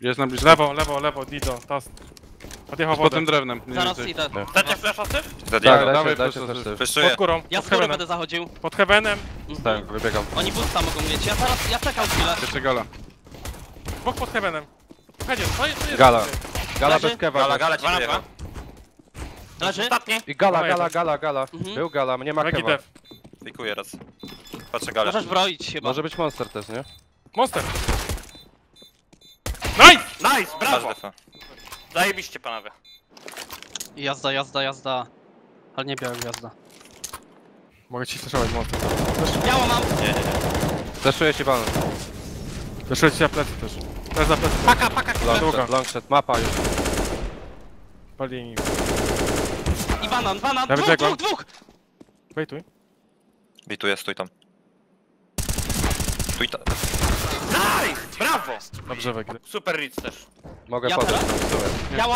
Jest na blisko. Lewo, lewo, lewo, Dido, tas. Podjechał Pod wodę. tym drewnem. mniej Zaraz więcej. idę. Chcecie flasha ty? Za Tak, diago. dawaj też. Wyszuję. Pod górą, Ja z pod góry heavenem. będę zachodził. Pod heavenem. Mhm. Tak, wybiegam. Oni boosta mogą mieć. Ja zaraz, ja czekam chwilę. Jeszcze gala. Dwóch pod heavenem. Hedzie, to jest. Gala. Gala Leży? bez kewa. Gala, gala ci wyjechał. Leży? I gala, Dawaj, gala, gala, gala. Mhm. Był gala, nie ma Regi kewa. dev. Raz. Patrzę galę. Możesz broić chyba. Może być monster też, nie? Monster. Nice! Nice, Masz brawo. defa. Zajebiście panowie. Jazda, jazda, jazda. Ale nie biała gwiazda. Mogę ci flashować monster. Biało mam! Nie, nie, nie. Zeszuję ci. Flashuję ci na plecy też. Teraz na plecy. Paka, paka, Długa. Longshot, longshot, mapa już. Pali mi. I banan, banan! Ja Dwóch, wybiegam. dwóch, dwóch! Wejtuj. Bituję, stój tam. Stój tam. Nice, brawo. Dobrze wegry. Super Ritz też. Mogę Ja sumie. Biało!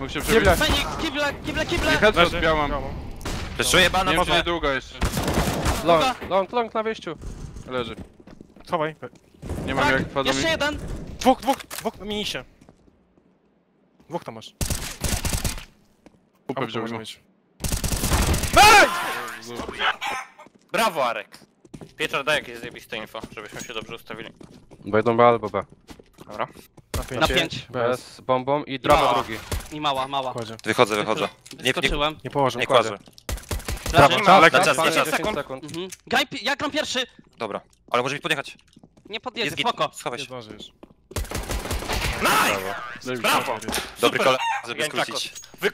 Mógł się przebić. Fenik, kible, kible, kible! I headshot Leży. biał mam. Białą. Wyszuję Nie wiem, czy może. niedługo jeszcze. Long, long, long na wyjściu. Leży. Schowaj. Nie mam Tak, jak mi. jeszcze jeden! Dwóch, dwóch, dwóch na minisie. Dwóch tam masz. Kupę wziął może go. mieć. Brawo Arek. Pieczar daj jakieś zajebiste info, żebyśmy się dobrze ustawili. Wejdą B albo B. Dobra. Na pięć. Na pięć. Bez. Z bombą i drama Mała. drugi. I mała, mała. Kładzie. Wychodzę, wychodzę. Nie, nie. Nie położył. nie kładę. Brawo, Leży. czas, Ale Na czas, Panie, na czas. 10 sekund. Mhm. Graj, pi- ja gram pierwszy! Dobra. Ale może mi podjechać. Nie podjedzie, git. spoko. Schowaj Nie się. zdążysz. Nice! Brawo! Dobry Super. kole, żeby skrócić. Wy...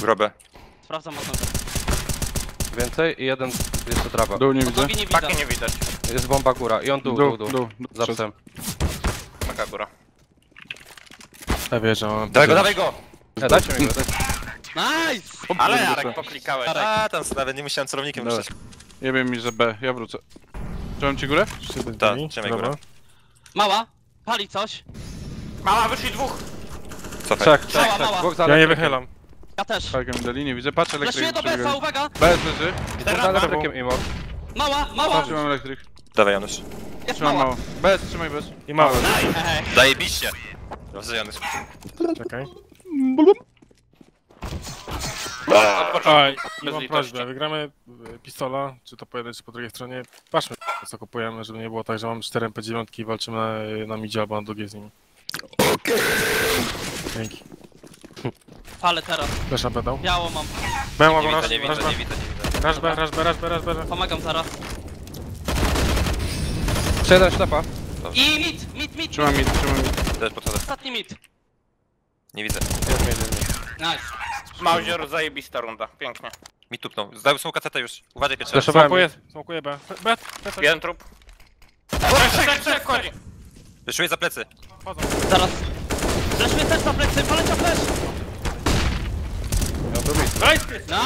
Grobę. Sprawdzam mocno. Więcej i jeden jeszcze trawa. Dół nie widzę. Nogi nie widzę. Paki nie widać. Jest bomba góra i on dół, Dół, dół, dół. Za Przed. psem. Paka góra. Ja wierzę. Dawaj go, dawaj go! E, dajcie mi go, dajcie. Nice! Ale Wrócę. Arek poklikałeś. A, tam nawet nie musiałem celownikiem Dobra. myśleć. Nie wiem mi, że B. Ja wrócę. Trzymam ci górę? Tak, trzymaj górę. Mała, pali coś. Mała, wyszli dwóch. Cofaj. Trzech, trzech, Mała, trzech. mała. Dwóch za Ja nie elektrykiem. wychylam. Ja też. Mi dali, nie widzę. Patrz elektryk. Flaszuję do BS-a, uwaga! Bez leży. Za elektrykiem i mor. Mała, mała! Trzymam elektryk. Dawaj Janusz. Jest Trzymam mała. mało. Bez, trzymaj bez. I. Ehe. Zajebiście. Dobrze Janusz. Czekaj. Oj, i mam prośbę, wygramy y, pistola, czy to po jednej, czy po drugiej stronie. Patrzmy, co kupujemy, żeby nie było tak, że mam 4 MP9 i walczymy na, na midzie albo na drugiej z nimi. Dzięki. Palę teraz. Flesza będą. Biało mam. B mogą raz, nie raz, B, nie widzę, nie widzę. raz B, raz B, raz B, raz B. Pomagam zaraz. Jeden ślepa. I mit, mit, mit, Trzymam mit. mid, trzymam mid. Też podchodzę. Ostatni mit. Nie widzę. Nice. Mauzior, zajebista runda. Pięknie. Mi tupnął. Zdał smoka CT już. Uważaj pierwszy. Zeszowałem. Smokuję, smokuję B. B, B, B, Jeden trup. Wyszuję za plecy. Zaraz. Fleszuję też na plecy, poleciał flash! No!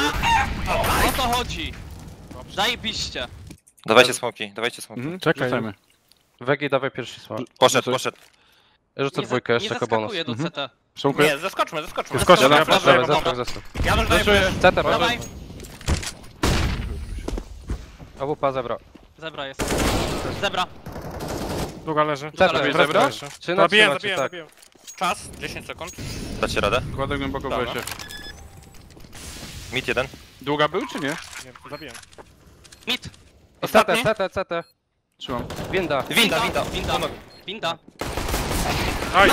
O to chodzi. Zajebiście. Dawajcie smoki, dawajcie smoki. Mhm. Czekaj. Rzucajmy. Wegi dawaj pierwszy smak. Poszedł, poszedł. Rzucę Nie, dwójkę jeszcze nie jako bonus. zaskakuję do Mhm. CT. Smokuję. Nie, zeskoczmy, zeskoczmy. Zeskoczmy, Dobra, ja dobra, proszę, dobra. Zeskok, zeskok. Janusz daje Zaszuję. CT, Dawaj. AWP zebra. Zebra jest. Zebra. Długa leży. Leży, Zebra? leży. Czy na Zabiję, trzymacie, zabiję, tak. zabiję. Czas, 10 sekund. Dacie radę? Kładę głęboko w Dobra. lesie. Mid jeden. Długa był czy nie? Nie, zabiję. Mit. CT, Ostatni? CT, CT. Trzymam. Winda. Winda, winda. Winda. Winda. Aj!